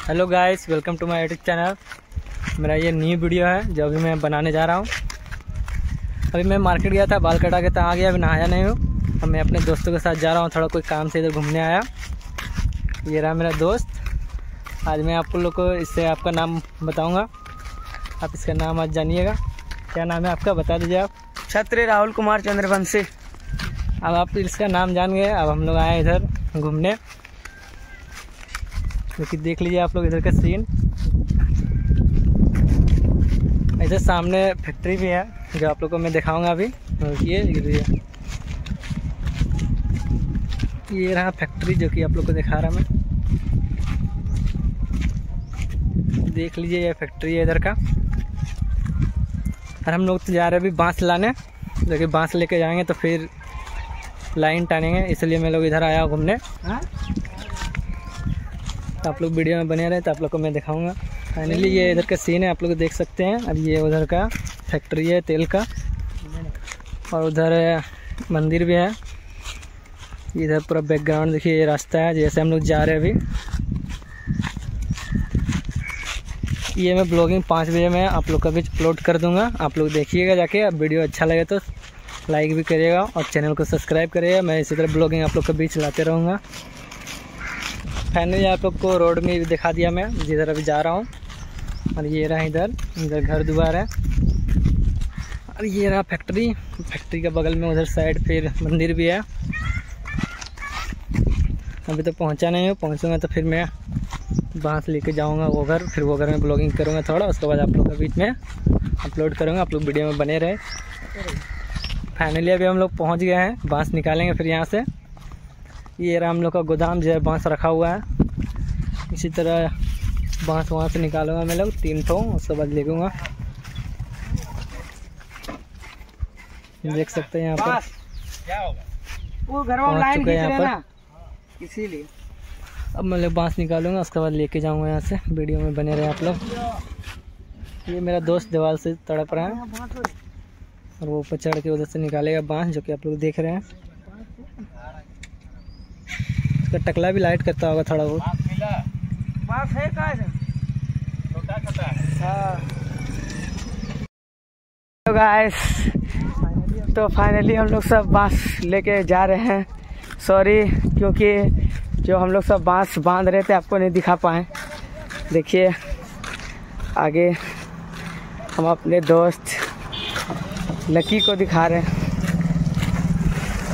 Hello guys welcome to my YouTube channel मेरा ये new video है जो अभी मैं बनाने जा रहा हूँ। अभी मैं मार्केट गया था बाल कटा के तो आ गया अभी नहाया नहीं हूँ। अब मैं अपने दोस्तों के साथ जा रहा हूँ थोड़ा कोई काम से इधर घूमने आया। ये रहा मेरा दोस्त। आज मैं आप लोग को इससे आपका नाम बताऊँगा। आप इसका नाम आज जानिएगा। क्या नाम है आपका बता दीजिए आप। छत्री राहुल कुमार चंद्रवंशी। अब आप इसका नाम जान गए अब हम लोग आए इधर घूमने। क्योंकि देख लीजिए आप लोग इधर का सीन इधर सामने फैक्ट्री भी है, जो आप लोग को मैं दिखाऊँगा अभी। ये ये ये रहा फैक्ट्री जो कि आप लोग को दिखा रहा मैं। देख लीजिए ये फैक्ट्री है इधर का। और हम लोग तो जा रहे हैं अभी बाँस लाने। जो कि बाँस लेके जाएँगे तो फिर लाइन टानेंगे, इसलिए मैं लोग इधर आया घूमने। तो आप लोग वीडियो में बने रहे तो आप लोग को मैं दिखाऊँगा। फाइनली ये इधर का सीन है, आप लोग देख सकते हैं। अब ये उधर का फैक्ट्री है, तेल का। और उधर मंदिर भी है। इधर पूरा बैकग्राउंड देखिए, ये रास्ता है, जैसे हम लोग जा रहे हैं अभी। ये मैं ब्लॉगिंग पाँच बजे में आप लोग का भी अपलोड कर दूँगा। आप लोग देखिएगा जाके, अब वीडियो अच्छा लगे तो लाइक भी करिएगा और चैनल को सब्सक्राइब करिएगा। मैं इसी तरह ब्लॉगिंग आप लोग का बीच चलाते रहूँगा। फाइनली आप लोग को रोड में भी दिखा दिया मैं, जिधर अभी जा रहा हूँ। और ये रहा इधर इधर घर द्वार है। और ये रहा फैक्ट्री फैक्ट्री के बगल में उधर साइड फिर मंदिर भी है। अभी तो पहुँचा नहीं हूँ, पहुँचूँगा तो फिर मैं बाँस लेके जाऊँगा वो घर, फिर वो घर में ब्लॉगिंग करूँगा थोड़ा, उसके बाद आप लोग के बीच में अपलोड करूँगा, आप लोग वीडियो में बने रहे। फाइनली अभी हम लोग पहुँच गए हैं, बाँस निकालेंगे फिर यहाँ से। ये रहा हम लोग का गोदाम जो है बाँस रखा हुआ है। इसी तरह बाँस वहाँ से निकालूँगा मैं लोग तीन ठो उसके बाद लेगूँगा देख सकते हैं यहाँ पर। वो घर लाइन यहाँ पर। इसीलिए। अब मैं लोग बाँस निकालूँगा उसके बाद लेके जाऊँगा यहाँ से। वीडियो में बने रहे आप लोग। ये मेरा दोस्त दीवार से तड़प रहा है। और वो ऊपर चढ़ के उधर से निकालेगा बाँस जो कि आप लोग देख रहे हैं। उसका टकला भी लाइट करता होगा थोड़ा बहुत। बात है हाँ। तो गाइस तो फाइनली हम लोग सब बाँस लेके जा रहे हैं। सॉरी क्योंकि जो हम लोग सब बाँस बाँध रहे थे आपको नहीं दिखा पाए। देखिए आगे हम अपने दोस्त लकी को दिखा रहे हैं।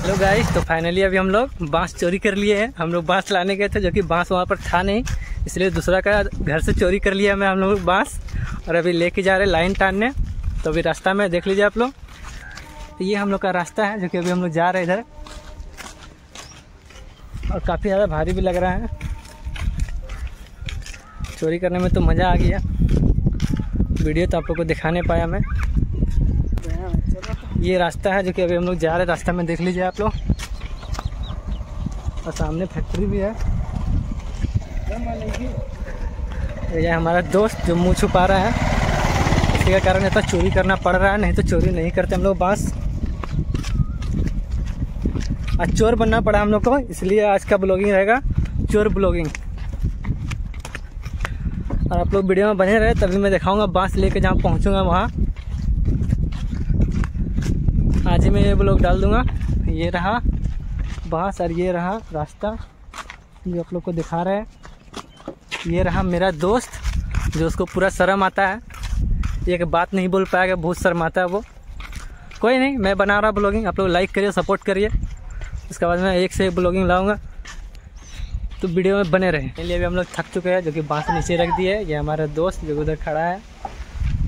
हेलो गाइस तो फाइनली अभी हम लोग बाँस चोरी कर लिए हैं। हम लोग बाँस लाने गए थे जो कि बाँस वहाँ पर था नहीं, इसलिए दूसरा का घर से चोरी कर लिया मैं हम लोग बाँस। और अभी लेके जा रहे लाइन टानने। तो अभी रास्ता में देख लीजिए आप लोग। तो ये हम लोग का रास्ता है, जो कि अभी हम लोग जा रहे इधर। और काफ़ी ज़्यादा भारी भी लग रहा है। चोरी करने में तो मज़ा आ गया। वीडियो तो आप लोग को दिखा नहीं पाया मैं। ये रास्ता है जो कि अभी हम लोग जा रहे हैं। रास्ता में देख लीजिए आप लोग। और सामने फैक्ट्री भी है। ये हमारा दोस्त जो मुँह छुपा रहा है, इसी का कारण इतना चोरी करना पड़ रहा है, नहीं तो चोरी नहीं करते हम लोग बाँस। आज चोर बनना पड़ा हम लोग को, इसलिए आज का ब्लॉगिंग रहेगा चोर ब्लॉगिंग। और आप लोग वीडियो में बने रहे, तभी मैं दिखाऊँगा बाँस लेके जहाँ पहुँचूँगा वहाँ। आज ही मैं ये ब्लॉग डाल दूँगा। ये रहा बाँस और ये रहा रास्ता, जो आप लोग को दिखा रहे हैं। ये रहा मेरा दोस्त, जो उसको पूरा शर्म आता है। एक बात नहीं बोल पाएगा बहुत शर्म आता है वो। कोई नहीं, मैं बना रहा ब्लॉगिंग, आप लोग लाइक करिए सपोर्ट करिए। उसके बाद मैं एक से एक ब्लॉगिंग लाऊँगा। तो वीडियो में बने रहे। इसलिए अभी हम लोग थक चुके हैं, जो कि बाँस नीचे रख दिए। ये हमारा दोस्त, जो उधर खड़ा है।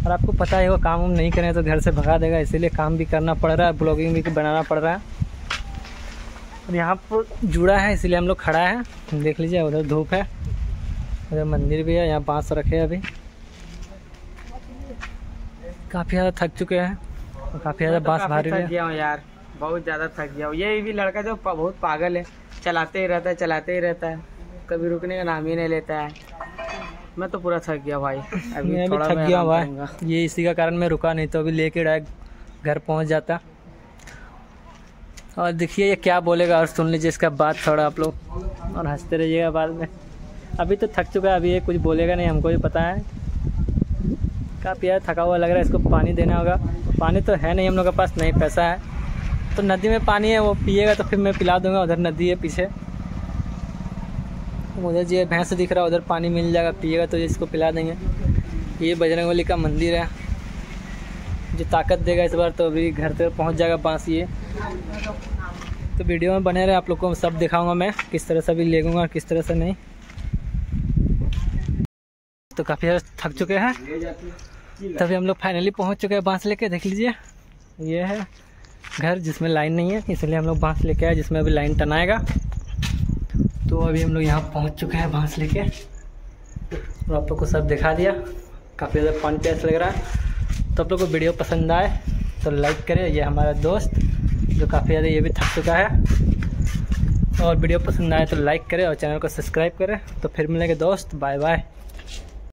और आपको पता है वो काम हम नहीं करें तो घर से भगा देगा इसीलिए काम भी करना पड़ रहा है ब्लॉगिंग भी बनाना पड़ रहा है। और यहाँ पर जुड़ा है इसीलिए हम लोग खड़ा है। देख लीजिए उधर धूप है उधर मंदिर भी है यहाँ बाँस रखे हैं अभी। काफ़ी ज़्यादा थक चुके हैं और काफ़ी ज़्यादा बाँस भारी थक गया हूँ यार बहुत ज़्यादा थक गया हूँ। ये भी लड़का जो बहुत पागल है चलाते ही रहता है चलाते ही रहता है कभी रुकने का नाम ही नहीं लेता है। मैं तो पूरा थक गया भाई। अभी मैं भी थक गया। है ये इसी का कारण मैं रुका नहीं तो अभी लेके डायरेक्ट घर पहुँच जाता। और देखिए ये क्या बोलेगा और सुन लीजिए इसका बात थोड़ा आप लोग। और हँसते रहिएगा बाद में। अभी तो थक चुका है अभी ये कुछ बोलेगा नहीं हमको भी पता है। काफ़ी यार थका हुआ लग रहा है इसको पानी देना होगा। पानी तो है नहीं हम लोग के पास नहीं पैसा है। तो नदी में पानी है वो पिएगा तो फिर मैं पिला दूँगा उधर नदी है पीछे। उधर जी, भैंस दिख रहा है, उधर पानी मिल जाएगा, पिएगा तो इसको पिला देंगे। ये बजरंग बली का मंदिर है, जो ताकत देगा इस बार तो अभी घर तक पहुँच जाएगा बाँस ये। तो वीडियो में बने रहे, आप लोग को सब दिखाऊँगा मैं, किस तरह से अभी ले लूँगा किस तरह से नहीं। तो काफ़ी थक चुके हैं। तभी हम लोग फाइनली पहुँच चुके हैं बाँस लेके, देख लीजिए। ये है घर जिसमें लाइन नहीं है, इसलिए हम लोग बाँस लेके आए, जिसमें अभी लाइन टनाएगा। तो अभी हम लोग यहाँ पहुँच चुके हैं बाँस लेके। और आप लोग को सब दिखा दिया। काफ़ी ज़्यादा पानी प्यास लग रहा है। तो आप लोग को वीडियो पसंद आए तो लाइक करें। ये हमारा दोस्त, जो काफ़ी ज़्यादा ये भी थक चुका है। और वीडियो पसंद आए तो लाइक करें और चैनल को सब्सक्राइब करें। तो फिर मिलेंगे दोस्त। Bye bye